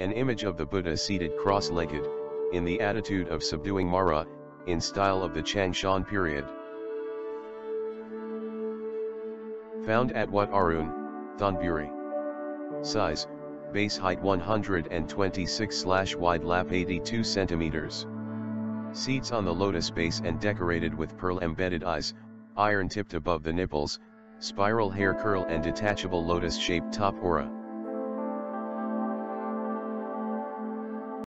An image of the Buddha seated cross-legged, in the attitude of subduing Mara, in style of the Chiang Saen period. Found at Wat Arun, Thonburi. Size, base height 126 slash wide lap 82 centimeters. Seats on the lotus base and decorated with pearl embedded eyes, iron tipped above the nipples, spiral hair curl and detachable lotus shaped top aura.